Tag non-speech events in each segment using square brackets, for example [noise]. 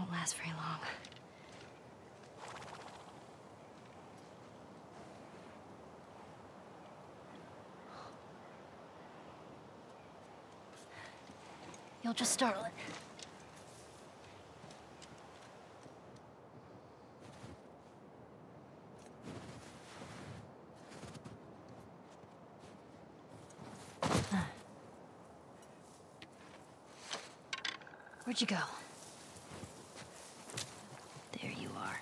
Won't last very long. You'll just startle it. Where'd you go? There you are.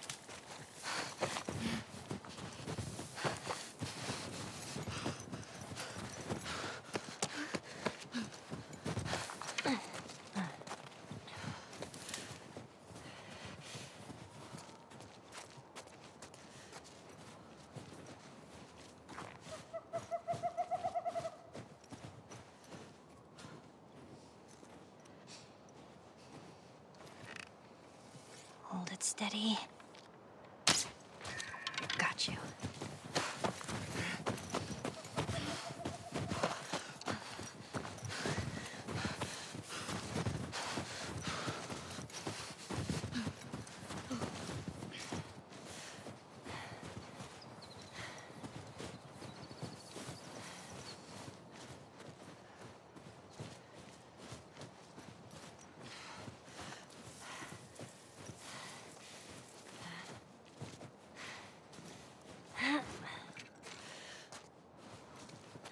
Hold it steady. Got you.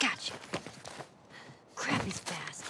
Got you. Crap, he's fast.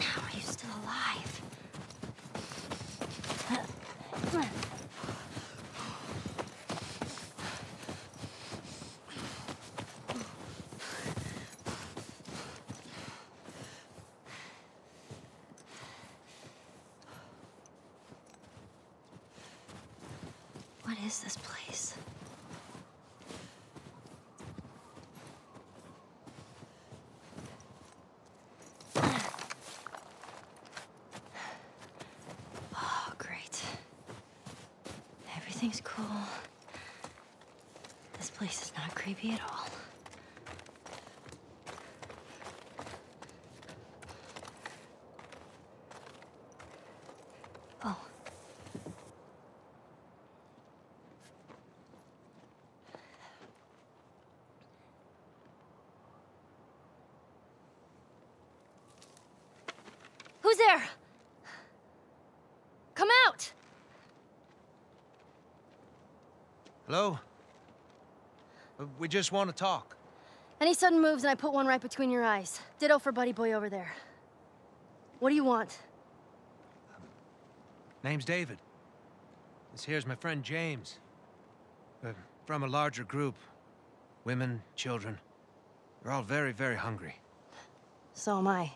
How are you still alive? Come on. What is this place? [sighs] Oh, great. Everything's cool. This place is not creepy at all. Oh. Who's there? Come out! Hello? Uh, We just want to talk. Any sudden moves and I put one right between your eyes. Ditto for buddy boy over there. What do you want? Name's David. This here's my friend James. We're from a larger group. Women, children. They're all very, very hungry. So am I.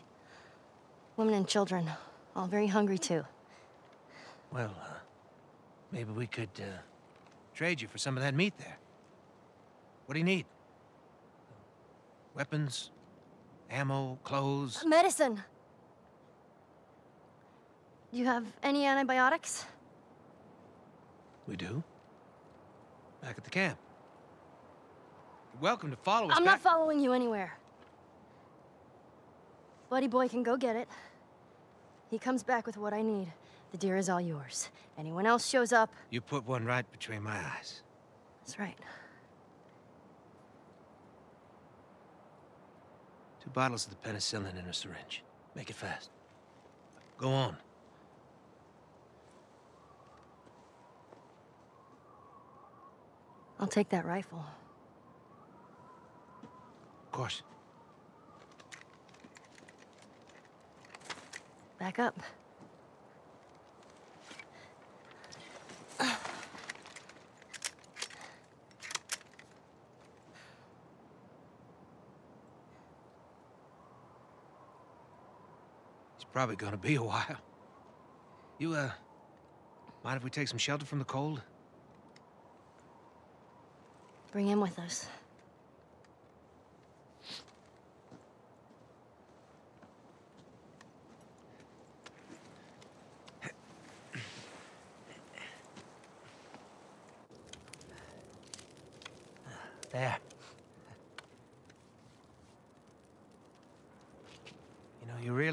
Women and children, all very hungry too. Well, uh, maybe we could, uh, trade you for some of that meat there. What do you need? Weapons? Ammo? Clothes? Medicine! Do you have any antibiotics? We do. Back at the camp. You're welcome to follow us I'm not following you anywhere. Buddy boy can go get it. He comes back with what I need. The deer is all yours. Anyone else shows up, You put one right between my eyes. that's right. Two bottles of the penicillin in a syringe. Make it fast. Go on. I'll take that rifle. Of course. Back up. Probably gonna be a while. You, uh, mind if we take some shelter from the cold? Bring him with us. There. You know, you really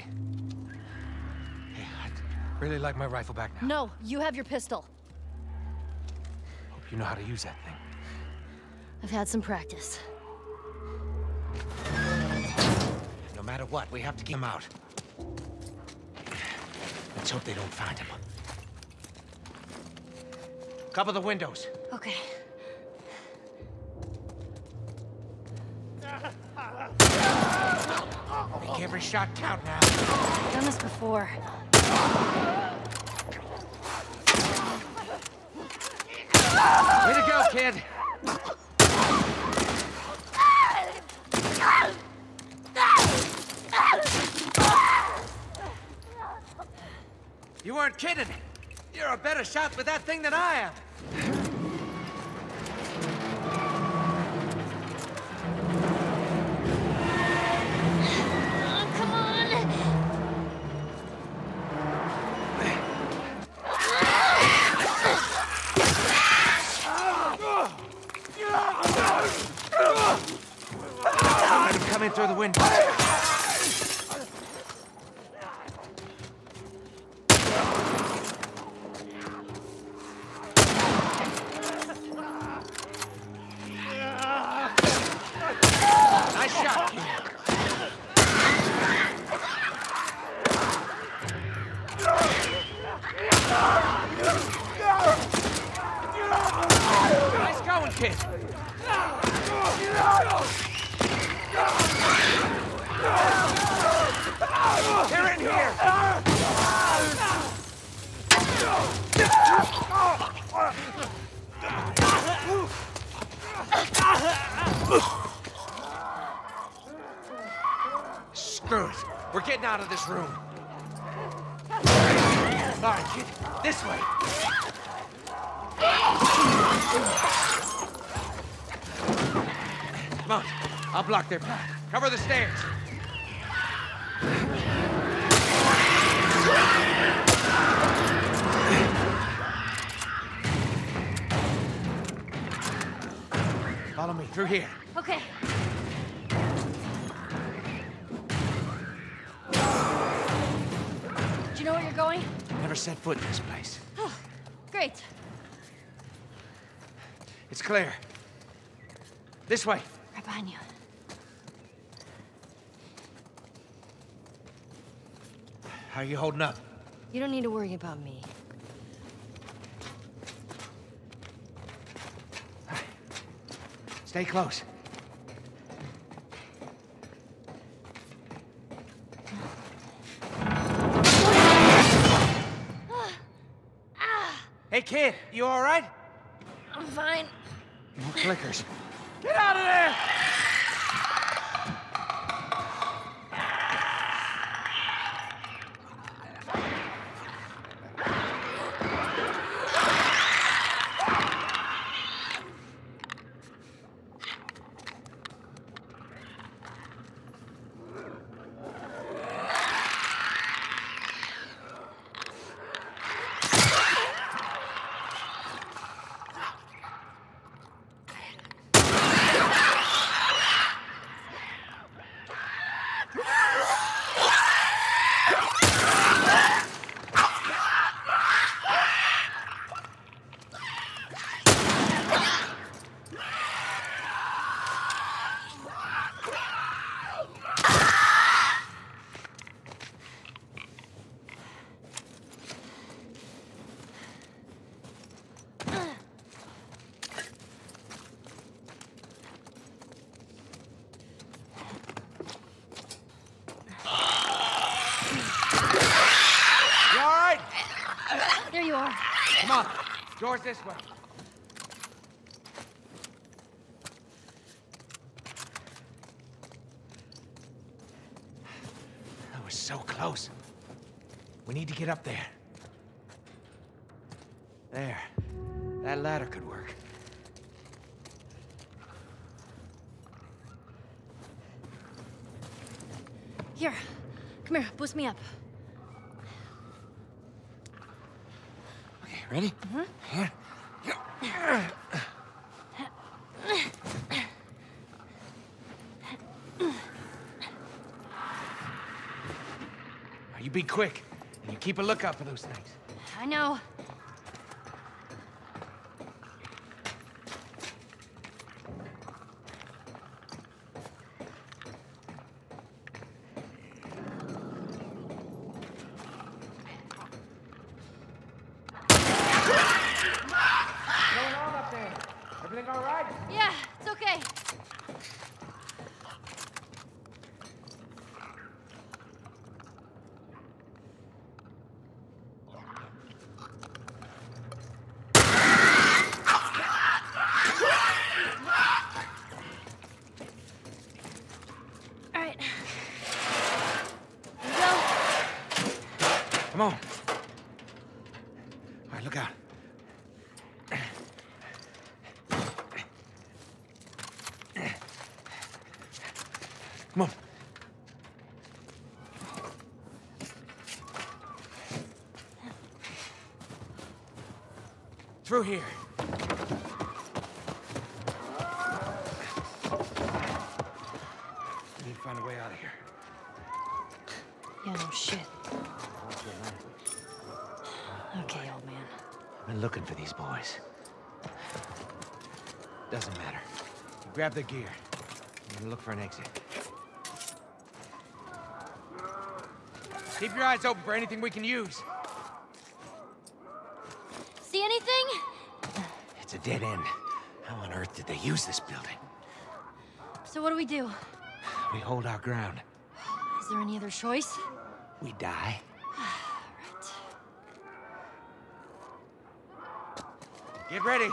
Hey, I'd really like my rifle back now. No, you have your pistol. Hope you know how to use that thing. I've had some practice. No matter what, we have to get him out. Let's hope they don't find him. Cover the windows. Okay. Make every shot count now. Done this before. Way to go, kid. You weren't kidding. You're a better shot with that thing than I am. Oh, come on! Let him come in through the window. Nice shot, kid. Nice going, kid. They're in here! Screw it. We're getting out of this room. All right, kid. This way. Come on. Block their path. Cover the stairs. Follow me through here. Okay. Do you know where you're going? Never set foot in this place. Oh, great. It's clear. This way. Right behind you. How are you holding up? You don't need to worry about me. Stay close. Hey, kid, you all right? I'm fine. More clickers. Get out of there! You all right? There you are. Come on. Door's this way. That was so close. We need to get up there. There. That ladder could work. Here. Come here. Boost me up. Ready? Here. You be quick, and you keep a lookout for those things. I know. What's going on up there? Everything all right? Yeah, it's okay. All right. Here we go. Come on. All right, look out. Come on. Through here. We need to find a way out of here. Yeah, no shit. Okay, old man. I've been looking for these boys. Doesn't matter. You grab the gear. I'm gonna look for an exit. Keep your eyes open for anything we can use. See anything? It's a dead end. How on earth did they use this building? So what do we do? We hold our ground. Is there any other choice? We die. [sighs] Right. Get ready.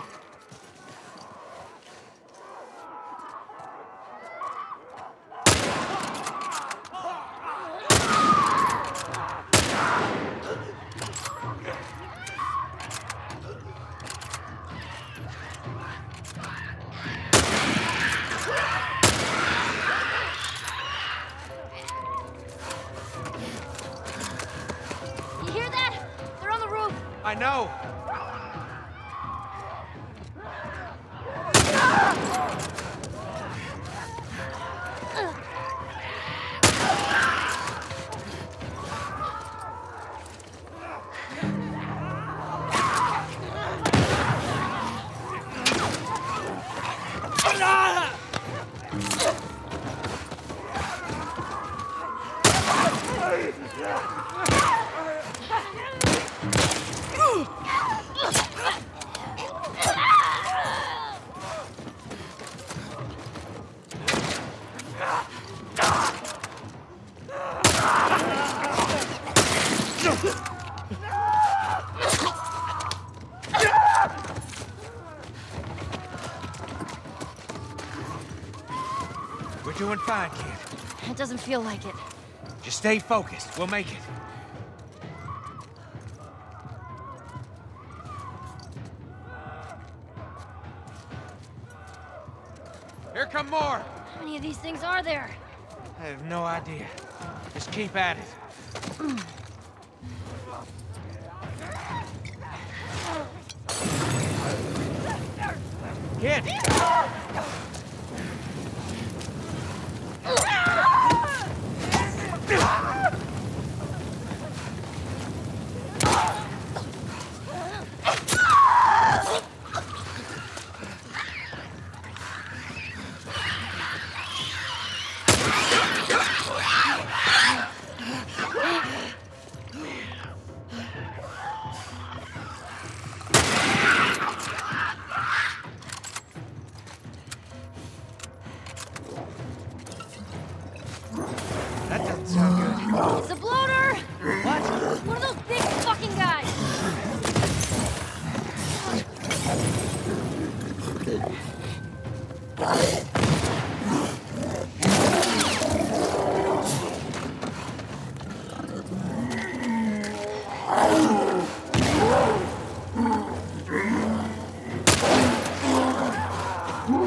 Fine, kid. It doesn't feel like it. Just stay focused. We'll make it. Here come more! How many of these things are there? I have no idea. Just keep at it.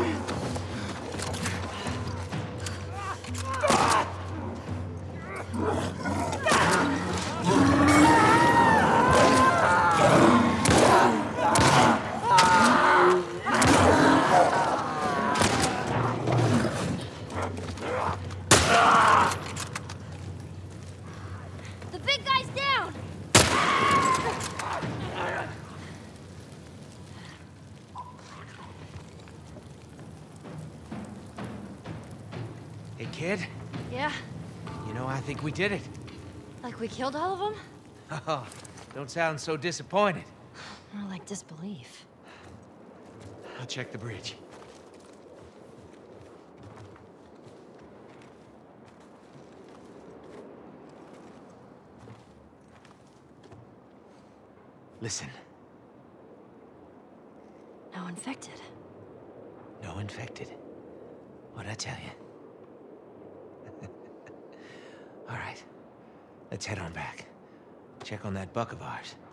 The we did it. like we killed all of them? Oh, don't sound so disappointed. More like disbelief. I'll check the bridge. Listen, No infected. no infected. What'd I tell you? All right, let's head on back. Check on that buck of ours. [laughs]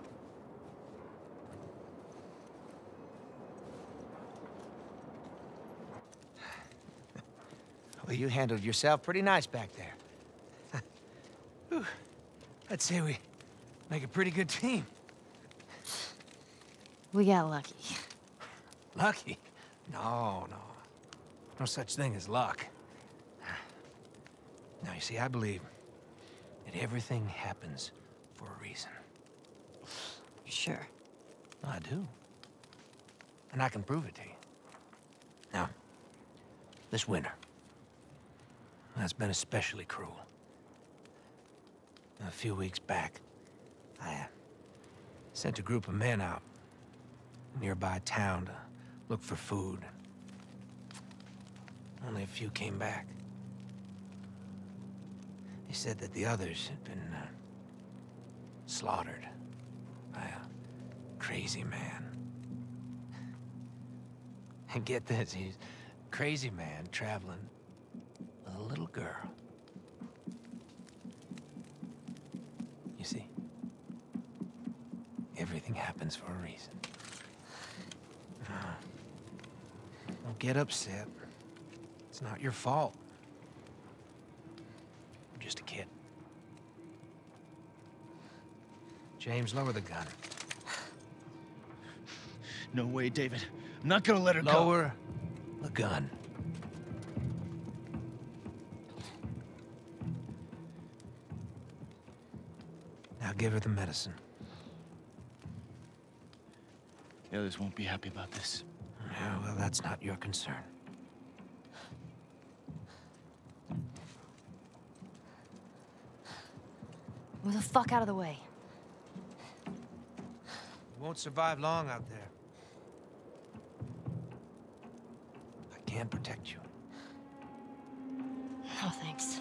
Well, you handled yourself pretty nice back there. [laughs] Whew. I'd say we make a pretty good team. We got lucky. Lucky? No, no. No such thing as luck. [sighs] Now, you see, I believe that everything happens for a reason. Sure. I do. And I can prove it to you. Now, this winter, that's been especially cruel. A few weeks back, I uh, sent a group of men out a nearby town to look for food. Only a few came back. They said that the others had been uh, slaughtered by a crazy man. [laughs] And get this, he's a crazy man traveling with a little girl. You see, everything happens for a reason. [sighs] Don't get upset. It's not your fault. James, lower the gun. No way, David. I'm not gonna let her go. Lower the gun. Now give her the medicine. The others won't be happy about this. Yeah, well, that's not your concern. Move the fuck out of the way. You won't survive long out there. I can protect you. No, thanks.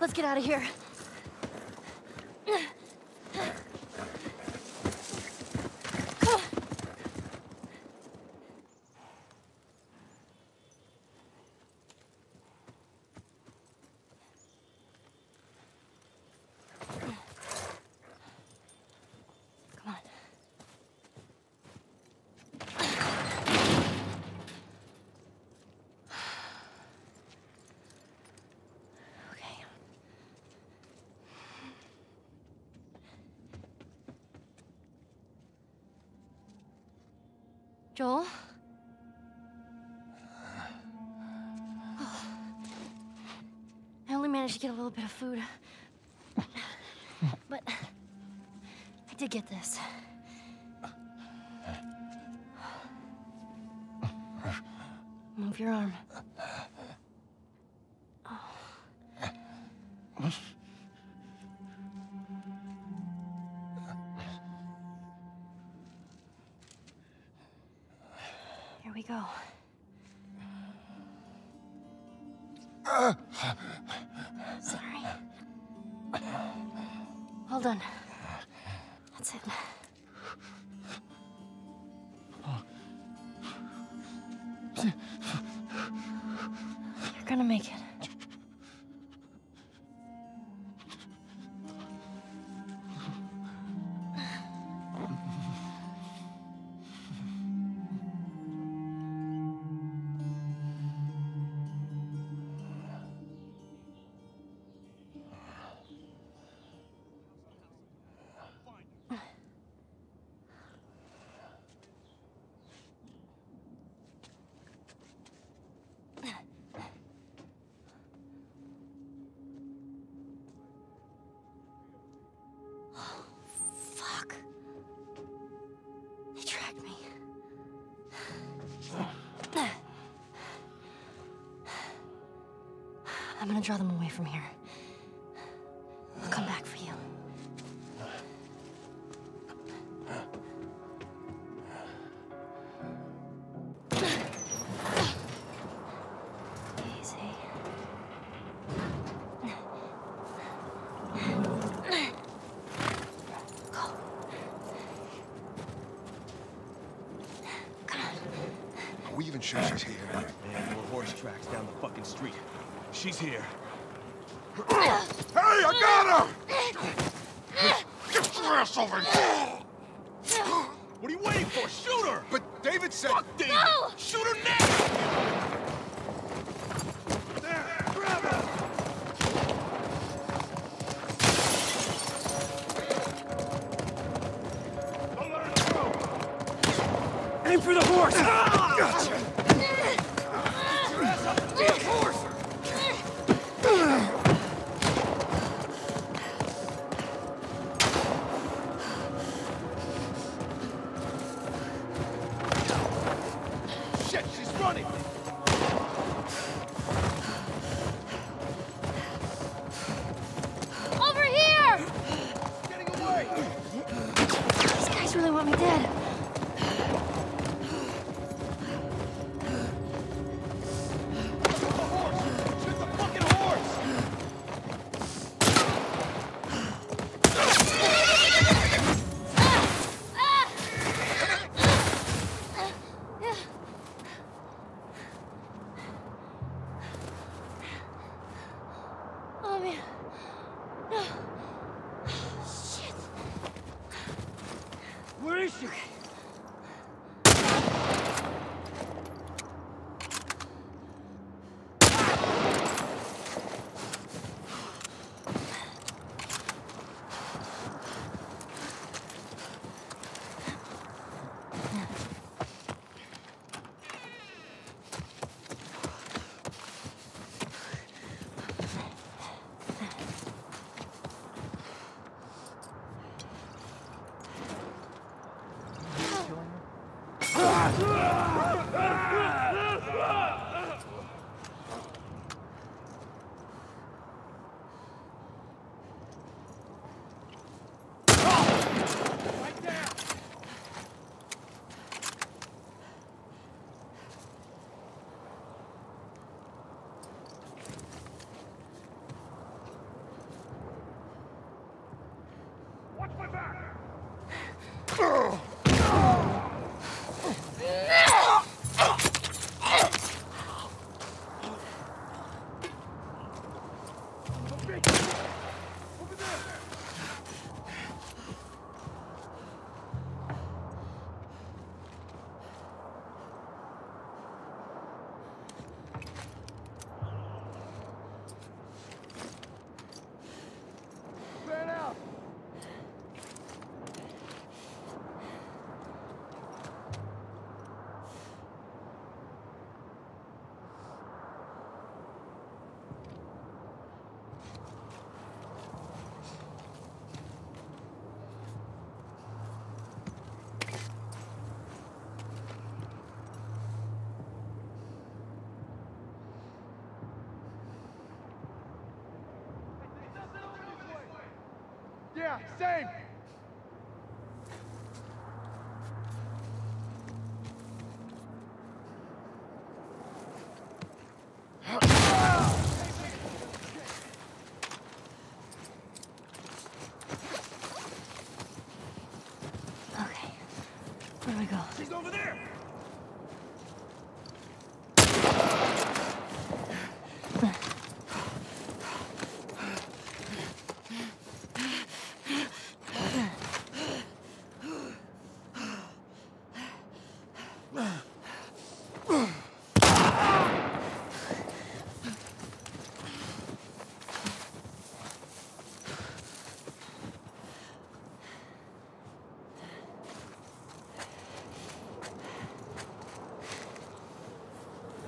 Let's get out of here. get a little bit of food. But I did get this. Move your arm. I'm gonna draw them away from here. on. Oh. same.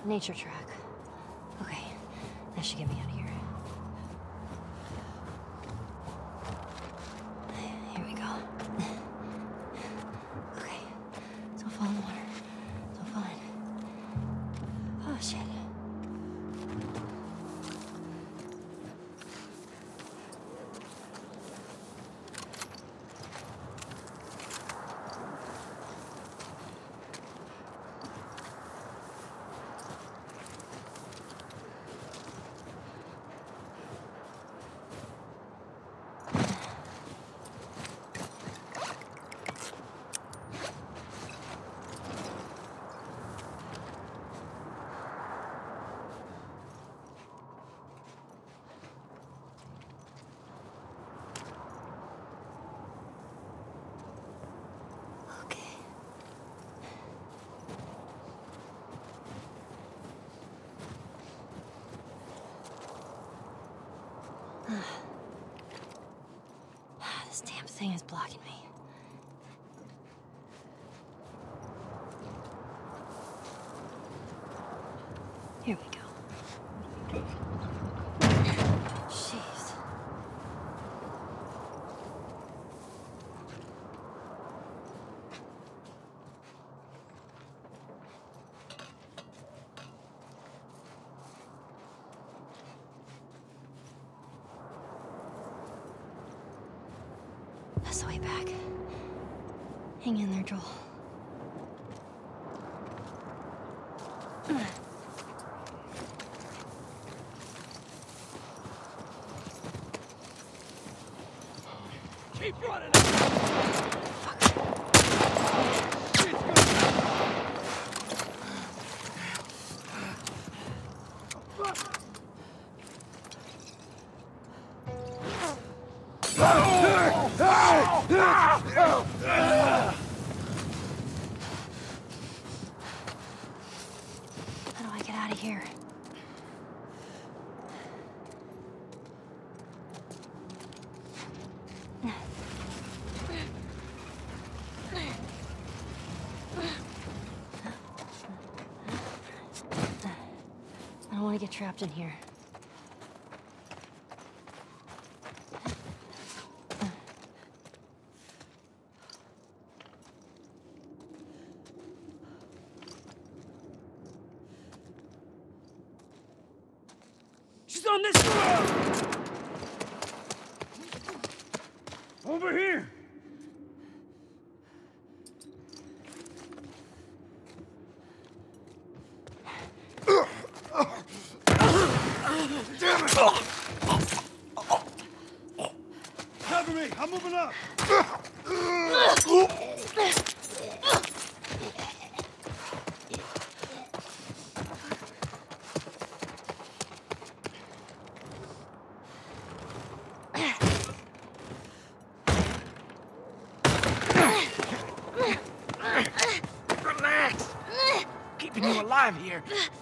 Nature Track. That's the way back. Hang in there, Joel. trapped in here. alive here. [laughs]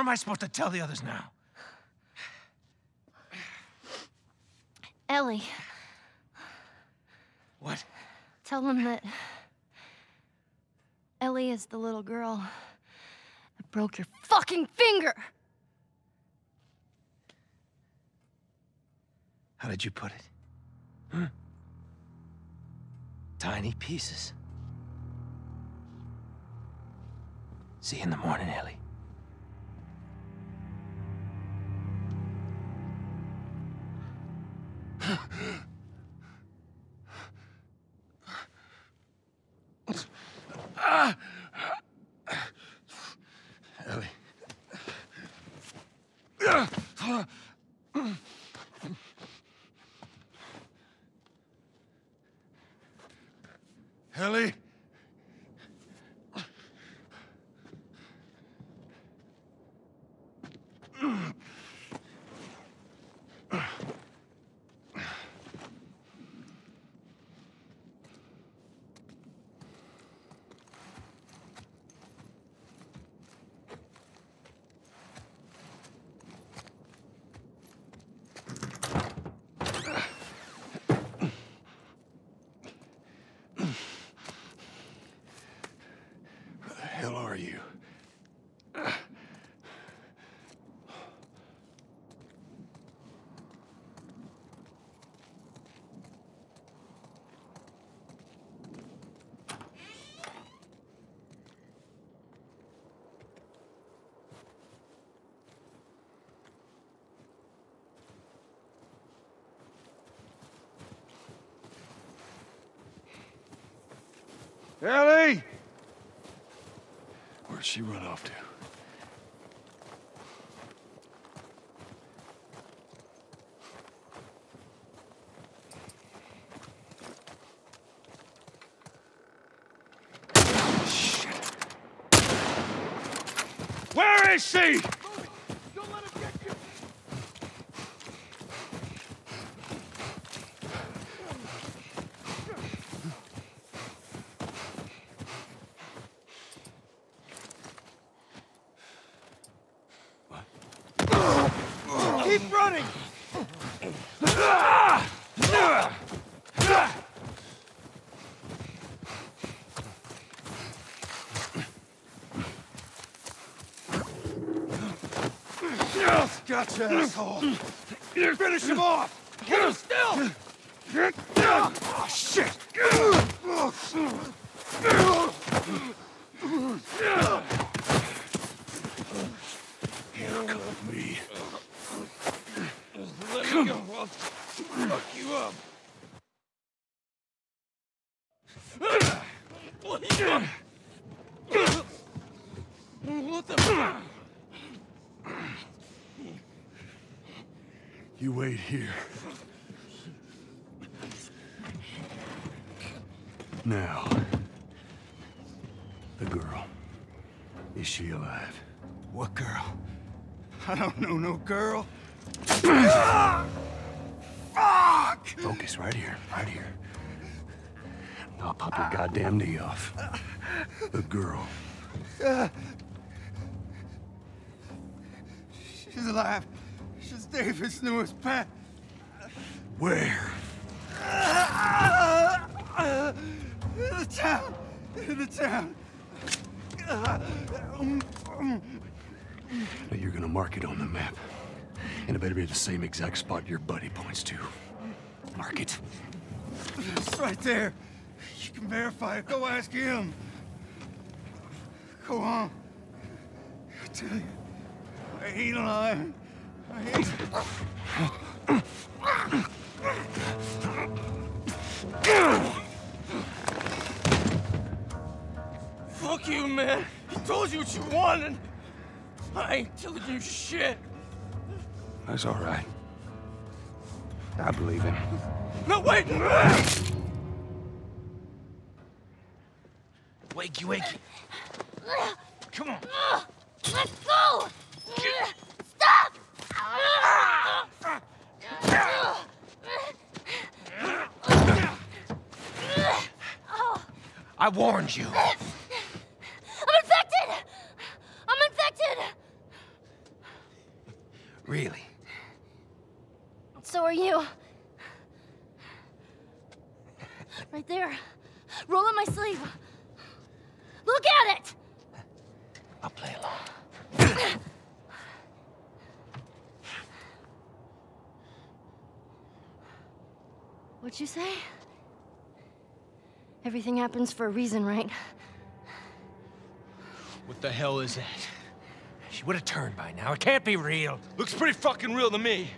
What am I supposed to tell the others now? Ellie? Tell them that Ellie is the little girl that broke your fucking finger. How did you put it? Hmm? Tiny pieces. See you in the morning, Ellie. Ellie. [laughs] Ellie? Where the hell are you? Ellie! Where'd she run off to? Shit. Where is she? Don't let him get you. Keep running! Gotcha, asshole. Finish him off. Get him still. Oh, shit. Handcuff me. Let me go. I'll fuck you up. What the fuck? You wait here. Now, the girl. Is she alive? What girl? I don't know no girl. Focus right here, right here. I'll pop your goddamn knee off. The girl. She's alive. She's David's newest pet. Where? In the town. In the town. Now you're gonna mark it on the map. And it better be the same exact spot your buddy points to. Mark it. It's right there. You can verify it. Go ask him. Go on. I tell you, I ain't lying. I ain't. Fuck you, man. He told you what you wanted. I ain't telling you shit. That's all right. I believe him. No, wait! Wakey, wakey. Come on. Let's go! Stop! I warned you. I'm infected! I'm infected! Really? Are you. Right there. Roll up my sleeve. Look at it! I'll play along. What'd you say? Everything happens for a reason, right? What the hell is that? She would have turned by now. It can't be real. Looks pretty fucking real to me.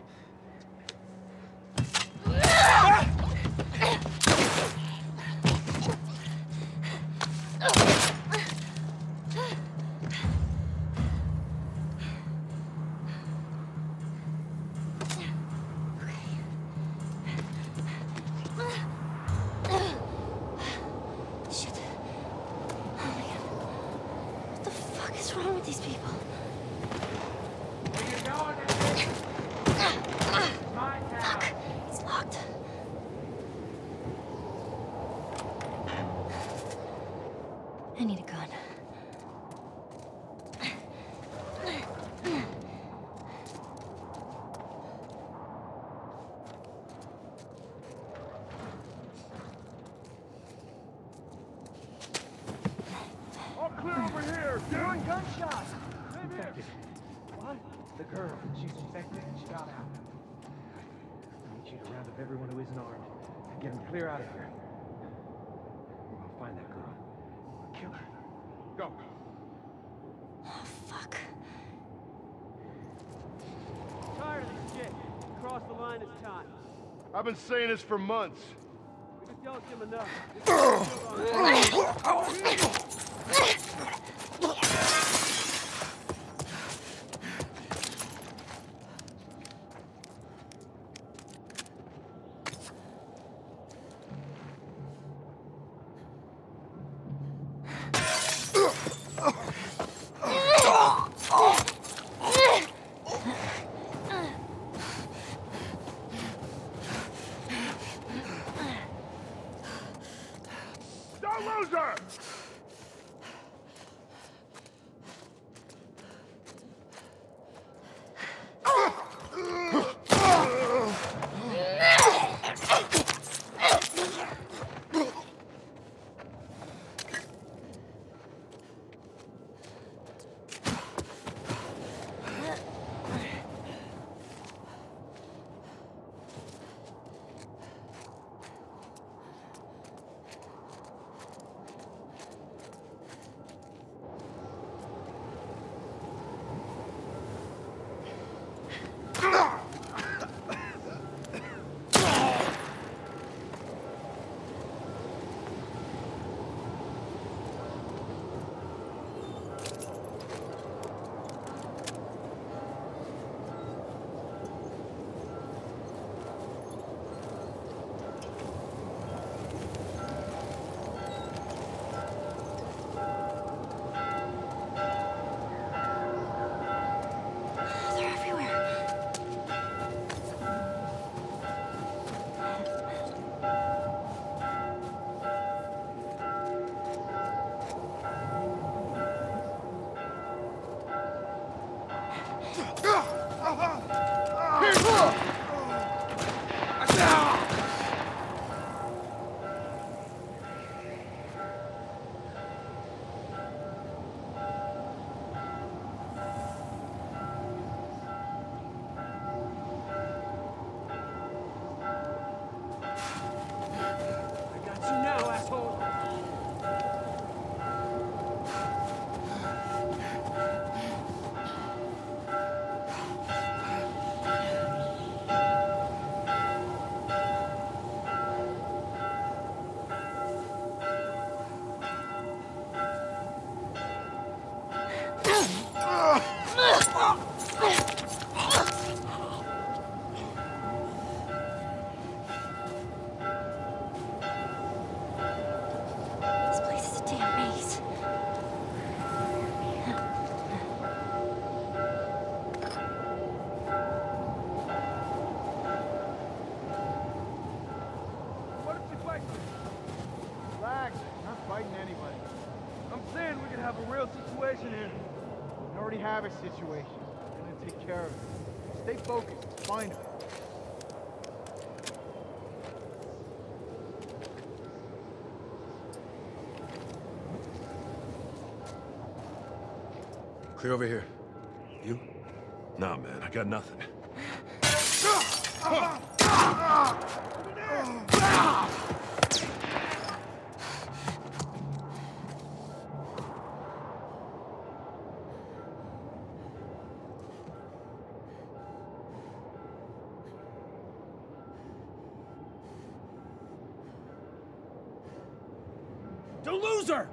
Saying this for months. We just don't give enough. [clears throat] 啊啊啊。啊 Clear over here. You? Nah, man, I got nothing. The loser!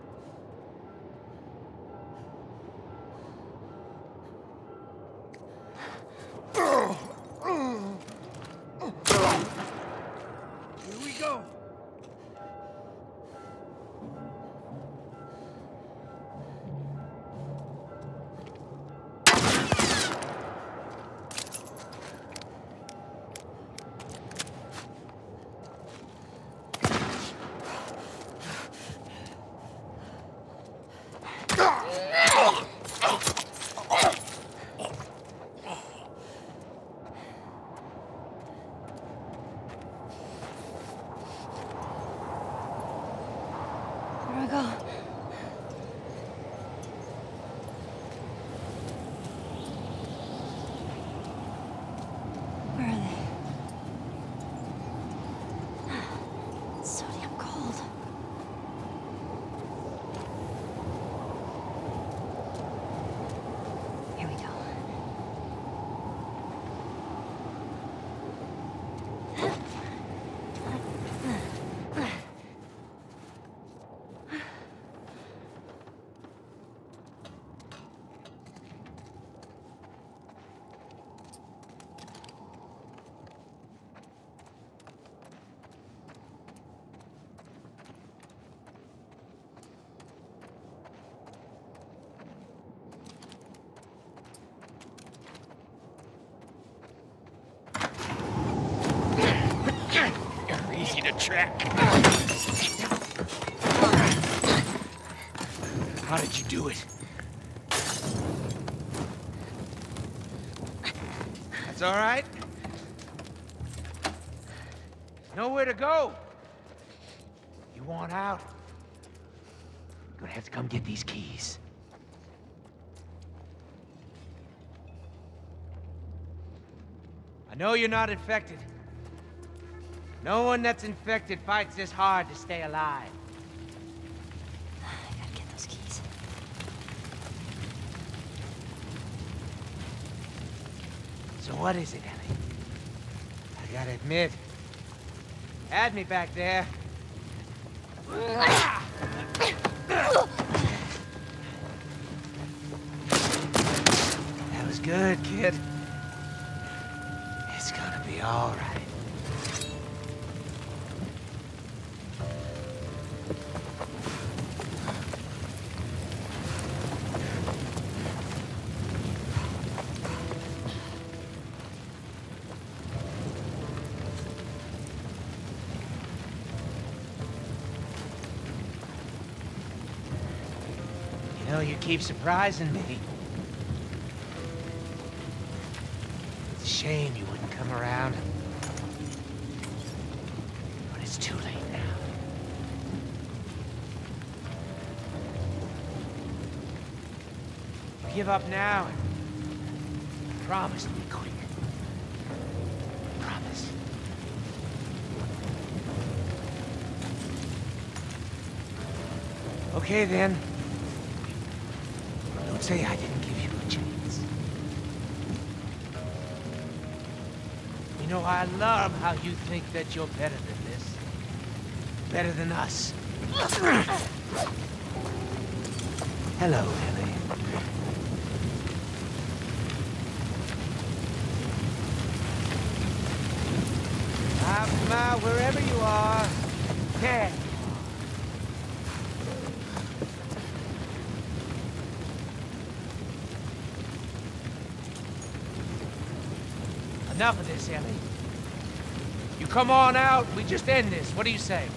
Track. How did you do it? That's all right. Nowhere to go. You want out? You're gonna have to come get these keys. I know you're not infected. No one that's infected fights this hard to stay alive. I gotta get those keys. So what is it, Ellie? I gotta admit, had me back there. That was good, kid. It's gonna be all right. Keep surprising me. It's a shame you wouldn't come around. But it's too late now. Give up now and promise to be quick. Promise. Okay then. Don't say I didn't give you a chance. You know, I love how you think that you're better than this. Better than us. Hello, Ellie. I'm wherever you are. Yeah. Enough of this, Ellie. You come on out, we just end this. What do you say?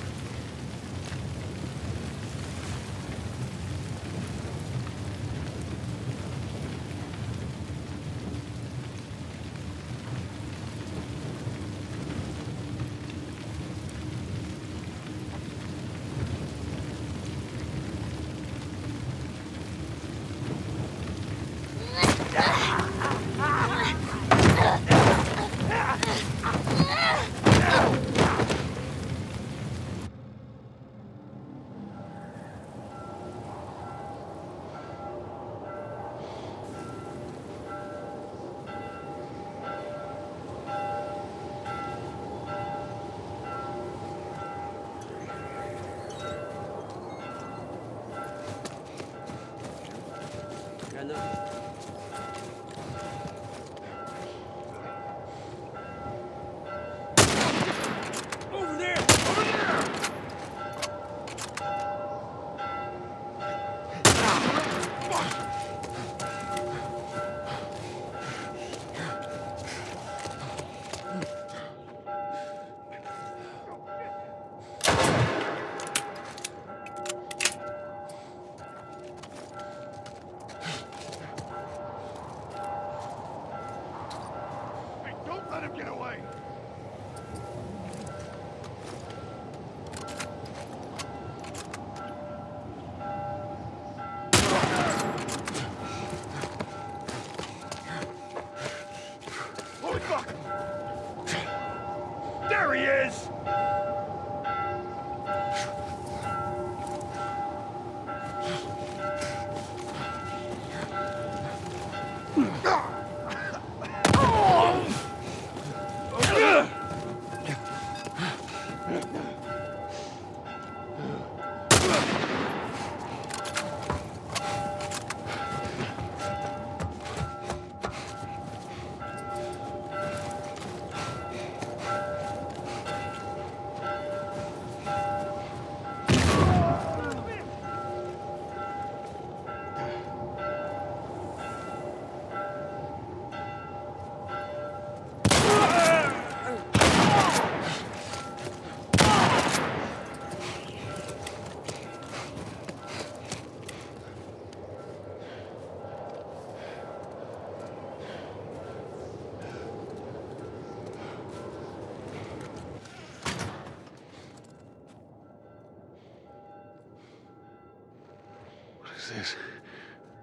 This?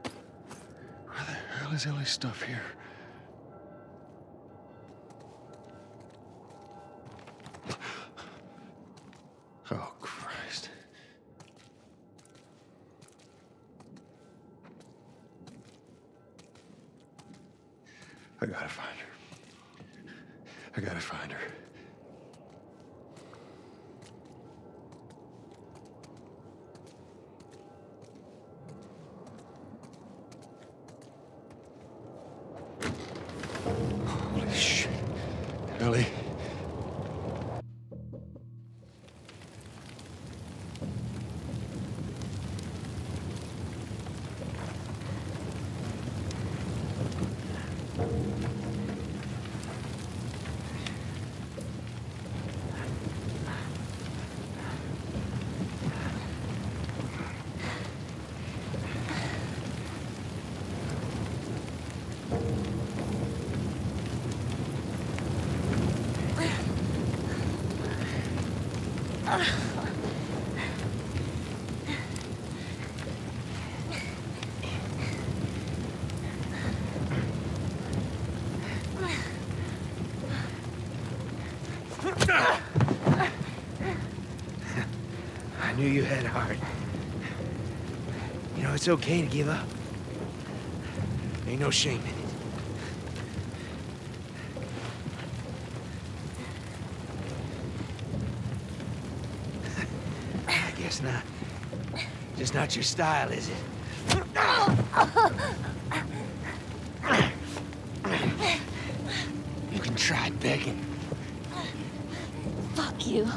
The hell is Ellie's stuff here? I knew you had heart. You know, it's okay to give up. Ain't no shame in it. [laughs] I guess not. Just not your style, is it? You can try begging. Fuck you.